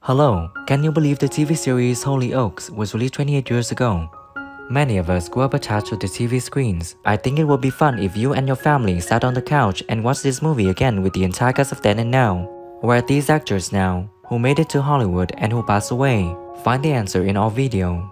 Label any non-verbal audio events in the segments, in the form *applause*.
Hello, can you believe the TV series Hollyoaks was released 28 years ago? Many of us grew up attached to the TV screens. I think it would be fun if you and your family sat on the couch and watched this movie again with the entire cast of then and now. Where are these actors now? Who made it to Hollywood and who passed away? Find the answer in our video.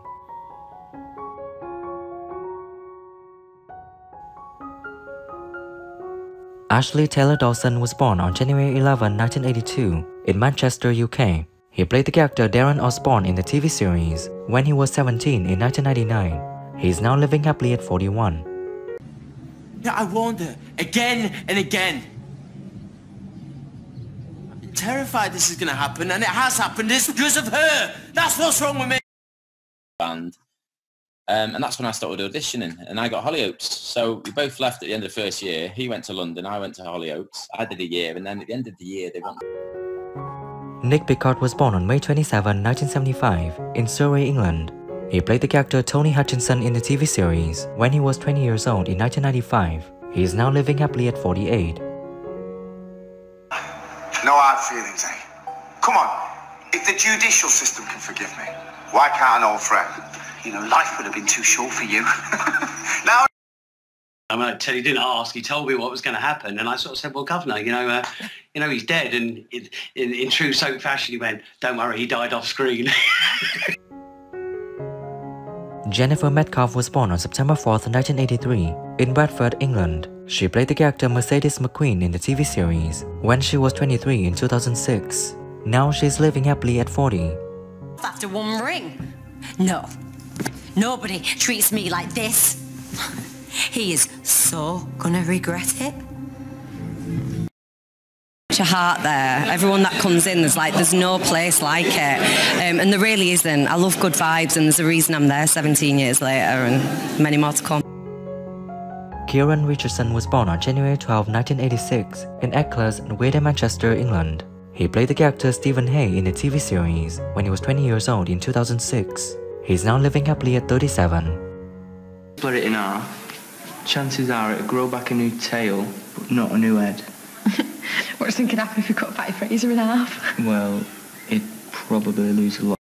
Ashley Taylor Dawson was born on January 11, 1982, in Manchester, UK. He played the character Darren Osborne in the TV series when he was 17 in 1999. He is now living happily at 41. I warned her again and again. I've been terrified this is going to happen, and it has happened. It's because of her. That's what's wrong with me. Band. Um, and that's when I started auditioning and I got Hollyoaks. So we both left at the end of the first year. He went to London, I went to Hollyoaks. I did a year and then at the end of the year they wanted... Nick Pickard was born on May 27, 1975 in Surrey, England. He played the character Tony Hutchinson in the TV series when he was 20 years old in 1995. He is now living happily at 48. No hard feelings, eh? Come on, if the judicial system can forgive me, why can't an old friend? You know, life would have been too short for you. *laughs* now I mean, Teddy didn't ask. He told me what was going to happen, and I sort of said, "Well, Governor, you know, uh, you know, he's dead." And in, in, in true soap fashion, he went, "Don't worry, he died off screen." *laughs* Jennifer Metcalfe was born on September 4, 1983, in Bradford, England. She played the character Mercedes McQueen in the TV series when she was 23 in 2006. Now she's living happily at 40. After one ring? No, Nobody treats me like this. He is so gonna regret it. a heart there. Everyone that comes in, there's like, there's no place like it. Um, and there really isn't. I love good vibes and there's a reason I'm there 17 years later and many more to come. Kieran Richardson was born on January 12, 1986 in Eccles, Greater Manchester, England. He played the character Stephen Hay in the TV series when he was 20 years old in 2006. He's now living happily at 37. Split it in half. Chances are it'll grow back a new tail, but not a new head. what do you think could happen if you cut Fatty Fraser in half? Well, it'd probably lose a lot.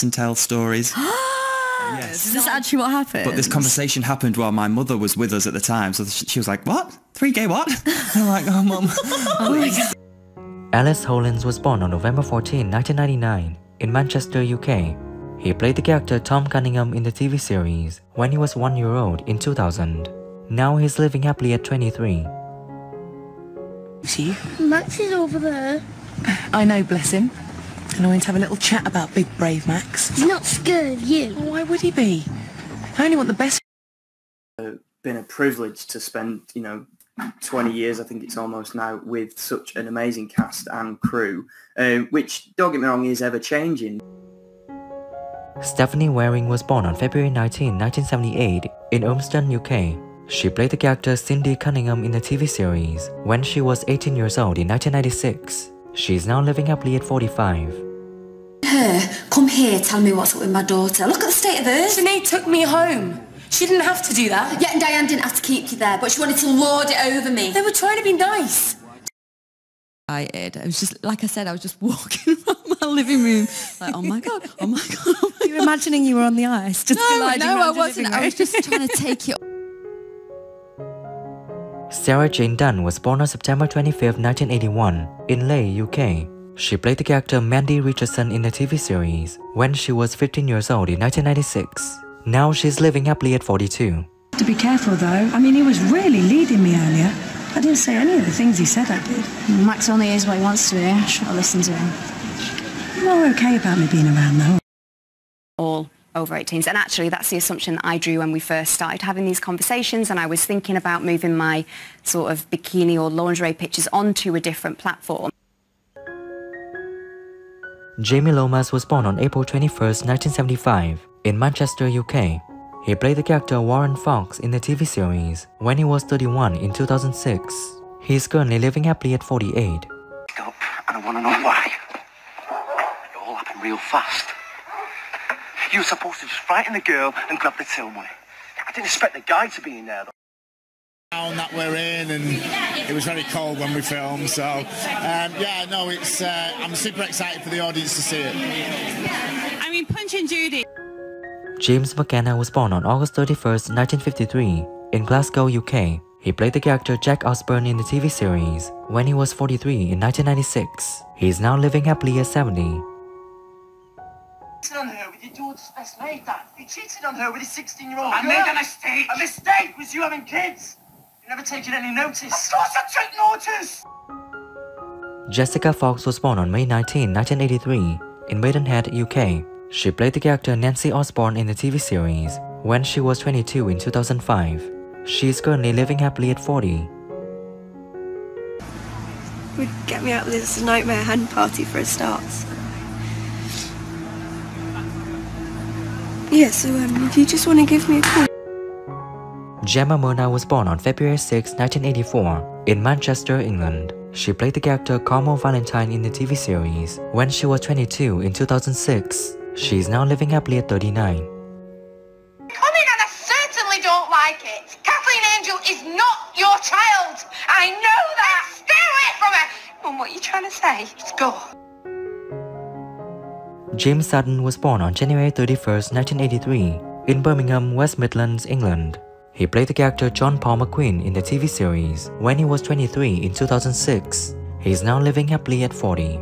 And tell stories. *gasps* yes. Is this actually what happened? But this conversation happened while my mother was with us at the time, so she was like, what? Three gay what? *laughs* I'm like, oh, mum. *laughs* oh my *laughs* God. Ellis Hollins was born on November 14, 1999 in Manchester, UK he played the character Tom Cunningham in the TV series when he was one year old in 2000. Now he's living happily at 23. See? Max is over there. I know, bless him. And I went to have a little chat about Big Brave Max. He's not scared of you. Oh, why would he be? I only want the best. Uh, been a privilege to spend, you know, 20 years, I think it's almost now, with such an amazing cast and crew, uh, which, don't get me wrong, is ever changing. Stephanie Waring was born on February 19, 1978 in Urmston, UK. She played the character Cindy Cunningham in the TV series when she was 18 years old in 1996. She is now living happily at 45. Her, come here, tell me what's up with my daughter. Look at the state of her. Sinead took me home. She didn't have to do that. Yeah, and Diane didn't have to keep you there, but she wanted to lord it over me. They were trying to be nice. I I was just, like I said, I was just *laughs* walking around my *laughs* living room, like, oh my God, oh my God, oh my *laughs* You're imagining you were on the ice, just no, no, I wasn't. I was just trying to take it. *laughs* Sarah Jane Dunn was born on September 25, 1981, in Leigh, UK. She played the character Mandy Richardson in the TV series when she was 15 years old in 1996. Now she's living happily at 42. To be careful though, I mean he was really leading me earlier. I didn't say any of the things he said I did. Max only is what he wants to hear. I'll listen to him. You're okay about me being around though. All over 18s. And actually, that's the assumption that I drew when we first started having these conversations. And I was thinking about moving my sort of bikini or lingerie pictures onto a different platform. Jamie Lomas was born on April 21, 1975, in Manchester, UK. He played the character Warren Fox in the TV series when he was 31 in 2006. He is currently living happily at 48. Stop, and I want to know why. It all happened real fast. You were supposed to just frighten the girl and grab the till money. I didn't expect the guy to be in there, though. town that we're in and it was very cold when we filmed so um, yeah no it's uh, I'm super excited for the audience to see it I mean Punch and Judy James McKenna was born on August 31st 1953 in Glasgow UK he played the character Jack Osborne in the TV series when he was 43 in 1996 he is now living happily at 70 cheated on her with your daughter's best mate, Dad. You cheated on her with his 16-year-old I girl. made a mistake. A mistake was you having kids. You never taken any notice. Of course I took notice. Jessica Fox was born on May 19, 1983 in Maidenhead, UK. She played the character Nancy Osborne in the TV series when she was 22 in 2005. She is currently living happily at 40. Would get me out of this nightmare hen party for a start. Yeah, so um, if you just want to give me a call. Gemma Merna was born on February 6, 1984 in Manchester, England. She played the character Carmel Valentine in the TV series when she was 22 in 2006. She is now living happily at 39. Come in and I certainly don't like it. Kathleen Angel is not your child. I know that. Stay away from her. Mum, what are you trying to say? Let's go. James Sutton was born on January 31, 1983 in Birmingham, West Midlands, England. He played the character John Paul McQueen in the TV series when he was 23 in 2006. He is now living happily at 40.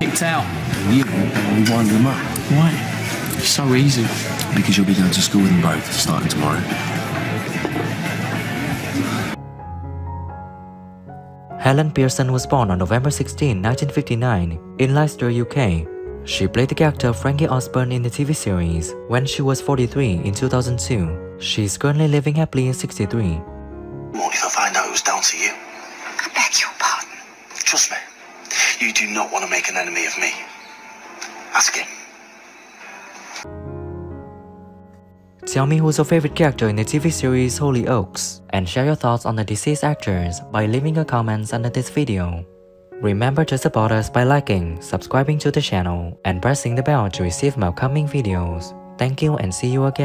Kicked out. You we wind them up. Why? So easy. Because you'll be going to school with them both starting tomorrow. Helen Pearson was born on November 16, 1959 in Leicester, UK. She played the character Frankie Osborne in the TV series when she was 43 in 2002. She is currently living happily at 63. What if I find out it was down to you? I beg your pardon. Trust me, you do not want to make an enemy of me. Ask him. Tell me who's your favorite character in the TV series Hollyoaks, and share your thoughts on the deceased actors by leaving your comments under this video. Remember to support us by liking, subscribing to the channel, and pressing the bell to receive my upcoming videos. Thank you and see you again.